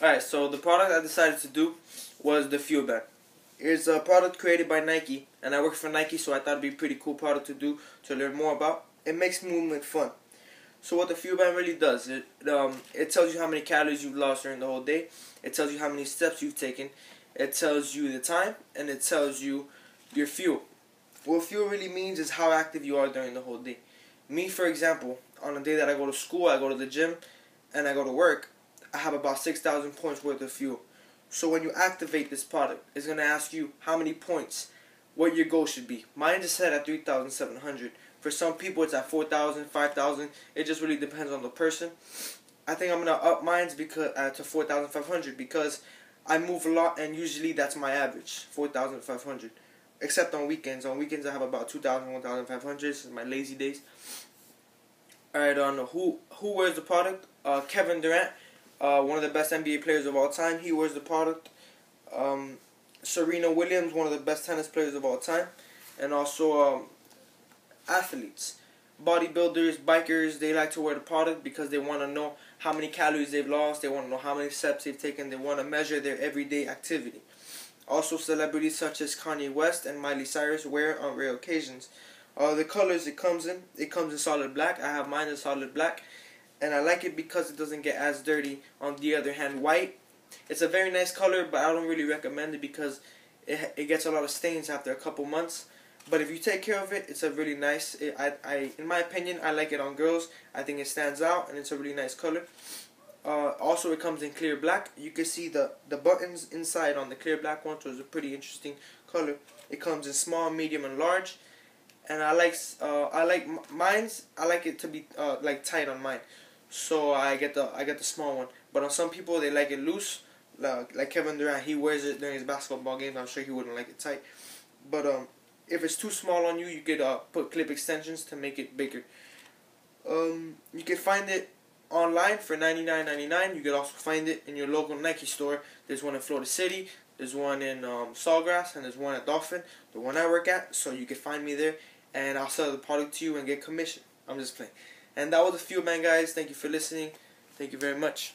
Alright, so the product I decided to do was the Fuel Band. It's a product created by Nike, and I work for Nike, so I thought it'd be a pretty cool product to do to learn more about. It makes movement fun. So what the Fuel Band really does, it um, it tells you how many calories you've lost during the whole day. It tells you how many steps you've taken. It tells you the time, and it tells you your fuel. What fuel really means is how active you are during the whole day. Me, for example, on a day that I go to school, I go to the gym, and I go to work, I have about 6,000 points worth of fuel. So when you activate this product, it's going to ask you how many points, what your goal should be. Mine is set at 3,700. For some people, it's at 4,000, 5,000. It just really depends on the person. I think I'm going to up mine because, uh, to 4,500 because I move a lot and usually that's my average, 4,500. Except on weekends. On weekends, I have about 2,000, 1,500. This is my lazy days. Alright, on who who wears the product? Uh, Kevin Durant uh, one of the best NBA players of all time. He wears the product. Um, Serena Williams, one of the best tennis players of all time, and also um, athletes, bodybuilders, bikers. They like to wear the product because they want to know how many calories they've lost. They want to know how many steps they've taken. They want to measure their everyday activity. Also, celebrities such as Kanye West and Miley Cyrus wear on rare occasions. Uh, the colors it comes in, it comes in solid black. I have mine in solid black and I like it because it doesn't get as dirty. On the other hand, white, it's a very nice color, but I don't really recommend it because it, it gets a lot of stains after a couple months. But if you take care of it, it's a really nice. It, I, I, in my opinion, I like it on girls. I think it stands out, and it's a really nice color. Uh, also, it comes in clear black. You can see the the buttons inside on the clear black one, so it's a pretty interesting color. It comes in small, medium, and large. And I like uh, I like mine's. I like it to be uh, like tight on mine so I get the I get the small one. But on some people they like it loose, like, like Kevin Durant. He wears it during his basketball games. I'm sure he wouldn't like it tight. But um, if it's too small on you, you could uh, put clip extensions to make it bigger. Um, you can find it online for ninety nine ninety nine. You can also find it in your local Nike store. There's one in Florida City. There's one in um, Sawgrass, and there's one at Dolphin, the one I work at. So you can find me there, and I'll sell the product to you and get commission. I'm just playing. And that was a Fuel Band guys. Thank you for listening. Thank you very much.